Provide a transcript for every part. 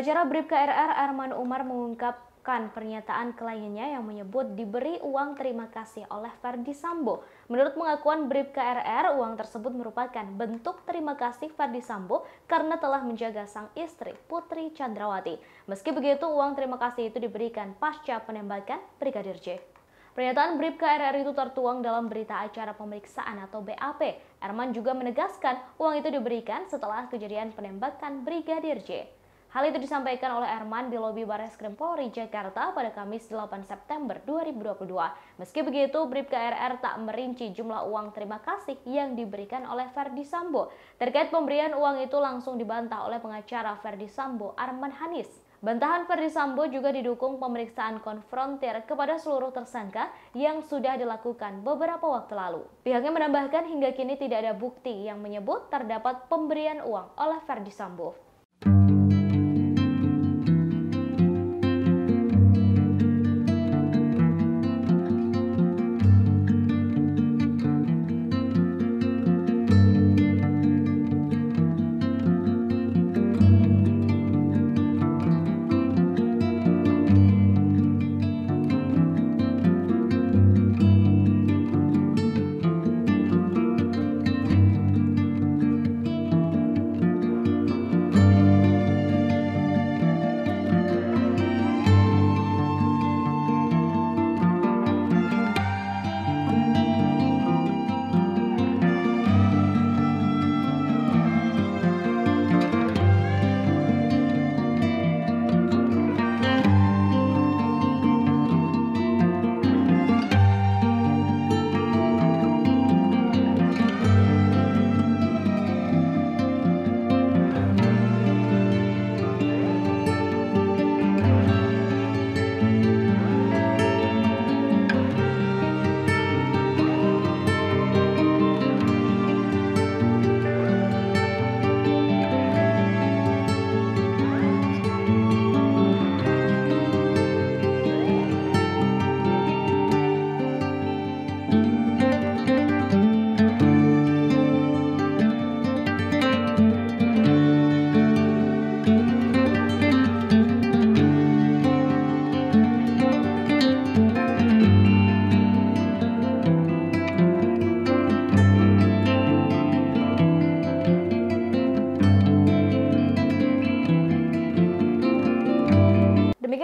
Pengacara Bribka RR Arman Umar mengungkapkan pernyataan kliennya yang menyebut diberi uang terima kasih oleh Ferdi Sambo. Menurut pengakuan Bribka RR, uang tersebut merupakan bentuk terima kasih Ferdi Sambo karena telah menjaga sang istri Putri Chandrawati. Meski begitu, uang terima kasih itu diberikan pasca penembakan Brigadir J. Pernyataan Bribka RR itu tertuang dalam berita acara pemeriksaan atau BAP. Erman juga menegaskan uang itu diberikan setelah kejadian penembakan Brigadir J. Hal itu disampaikan oleh Erman di lobi Bares Krim Polri Jakarta pada Kamis 8 September 2022. Meski begitu, Bribka RR tak merinci jumlah uang terima kasih yang diberikan oleh Ferdi Sambo. Terkait pemberian uang itu langsung dibantah oleh pengacara Ferdi Sambo, Arman Hanis. Bantahan Ferdi Sambo juga didukung pemeriksaan konfrontir kepada seluruh tersangka yang sudah dilakukan beberapa waktu lalu. Pihaknya menambahkan hingga kini tidak ada bukti yang menyebut terdapat pemberian uang oleh Ferdi Sambo.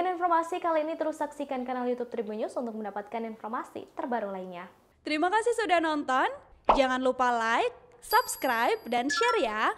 Demikian informasi kali ini terus saksikan kanal YouTube Tribun News untuk mendapatkan informasi terbaru lainnya. Terima kasih sudah nonton. Jangan lupa like, subscribe, dan share ya.